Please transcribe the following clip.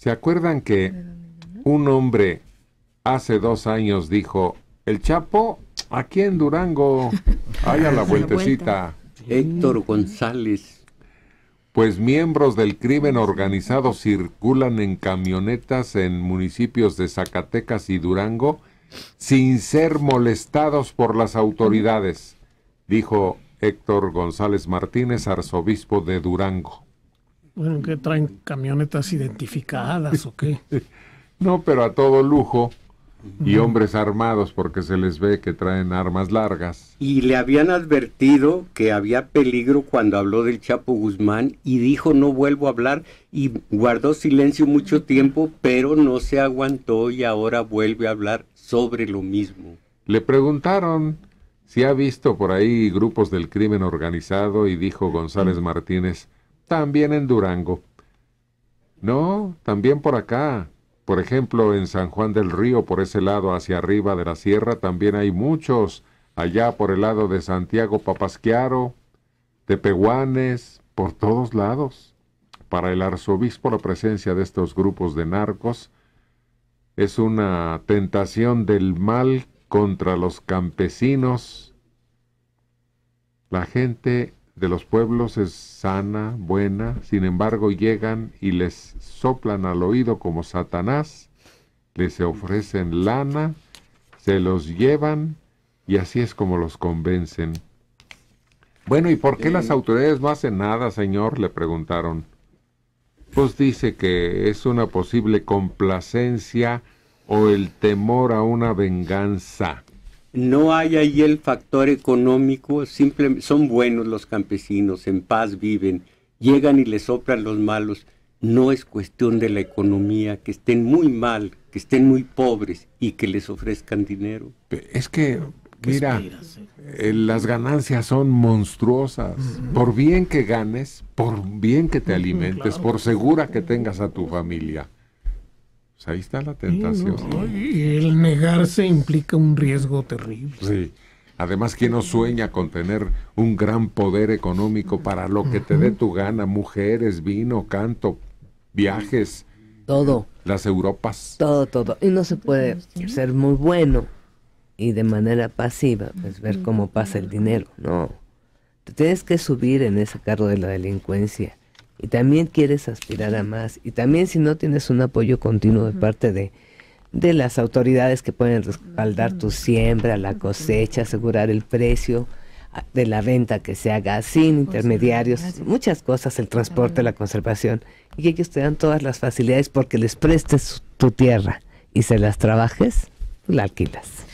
¿Se acuerdan que un hombre hace dos años dijo, el Chapo, aquí en Durango, hay a la vueltecita? Héctor González. Pues miembros del crimen organizado circulan en camionetas en municipios de Zacatecas y Durango sin ser molestados por las autoridades, dijo Héctor González Martínez, arzobispo de Durango. Bueno, ¿qué traen camionetas identificadas o qué? no, pero a todo lujo. Y hombres armados porque se les ve que traen armas largas. Y le habían advertido que había peligro cuando habló del Chapo Guzmán y dijo no vuelvo a hablar y guardó silencio mucho tiempo, pero no se aguantó y ahora vuelve a hablar sobre lo mismo. Le preguntaron si ha visto por ahí grupos del crimen organizado y dijo González Martínez, también en Durango. No, también por acá. Por ejemplo, en San Juan del Río, por ese lado hacia arriba de la sierra, también hay muchos. Allá por el lado de Santiago Papasquiaro, Tepehuanes, por todos lados. Para el arzobispo la presencia de estos grupos de narcos es una tentación del mal contra los campesinos. La gente de los pueblos es sana, buena, sin embargo llegan y les soplan al oído como Satanás, les ofrecen lana, se los llevan y así es como los convencen. Bueno, ¿y por qué las autoridades no hacen nada, señor? le preguntaron. Pues dice que es una posible complacencia o el temor a una venganza no hay ahí el factor económico, simplemente son buenos los campesinos, en paz viven, llegan y les soplan los malos. No es cuestión de la economía, que estén muy mal, que estén muy pobres y que les ofrezcan dinero. Es que, mira, eh, las ganancias son monstruosas. Por bien que ganes, por bien que te alimentes, por segura que tengas a tu familia pues ahí está la tentación. y el negarse implica un riesgo terrible. Sí. Además, ¿quién no sueña con tener un gran poder económico para lo que te dé tu gana? Mujeres, vino, canto, viajes. Todo. Las Europas. Todo, todo. Y no se puede ser muy bueno y de manera pasiva, pues ver cómo pasa el dinero. No. Te tienes que subir en ese carro de la delincuencia y también quieres aspirar a más. Y también si no tienes un apoyo continuo de parte de, de las autoridades que pueden respaldar tu siembra, la cosecha, asegurar el precio de la venta que se haga sin intermediarios, muchas cosas, el transporte, la conservación, y que ellos te dan todas las facilidades porque les prestes tu tierra y se las trabajes, la alquilas.